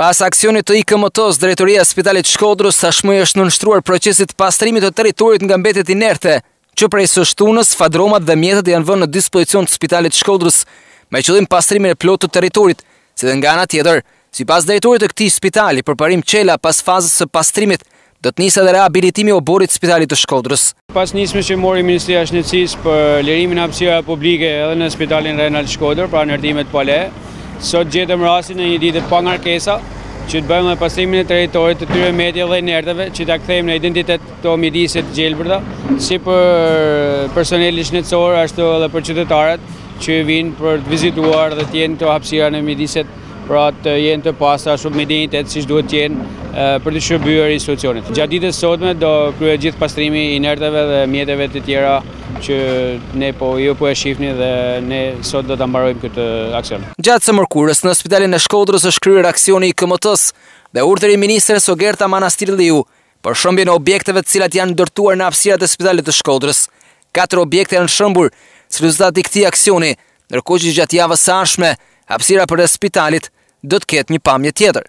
Pas aksionit të IKMT-s, drejtoria e Spitalit të Shkodrës tashmë i është nënshtruar procesit të pastrimit të territorit nga mbetjet inerte, që prej së shtunës fadromat dhe mjetet janë vënë në dispozicion të Spitalit të Shkodrës, me qëllim pastrimin e plotë të territorit, si dhe nga ana tjetër, sipas drejtorit të këtij spitali, Përparim Çela pas fazës së pastrimit, Do të nisë rehabilitimi i oborrit të Spitalit të Shkodrës. Pas nismës që mori Ministria e Shëndetësisë për lirimin e hapësirave publike edhe në Spitalin Rajonal Shkodër, pra në ndërtimet e paligjshme, sot gjetëm rastin në një ditë pa ngarkesa që të bëjmë dhe pastrimin e territorit të tyre mbetjeve dhe inerteve që t'i kthejmë në identitet mjediset e gjelbërta, si për personelin shëndetësor ashtu edhe për qytetarët që vinë për të vizituar dhe të jenë hapësira në mjediset pra të jenë të pastra ashtu me dinjitet siç duhet të jenë për t'i shërbyer institucionit. Gjatë ditës sotme do kryhet gjithë pastrimi i inerteve dhe mbetjeve të tjera që ne po, ju po e shifni dhe ne sot do ta mbarojmë këtë aksion. Gjatë së mërkurës në spitalin e Shkodrës është kryer aksioni i IKMT-së me urdhërin e ministres Ogerta Manastirliu Për shembjen e objekteve të cilat janë ndërtuar në hapësirat e Spitalit të Shkodrës, katër objekte janë shembur si rezultat i këtij aksioni, ndërkohë që gjatë javës së ardhshme hapësira përreth spitalit do të ketë një pamje tjetër.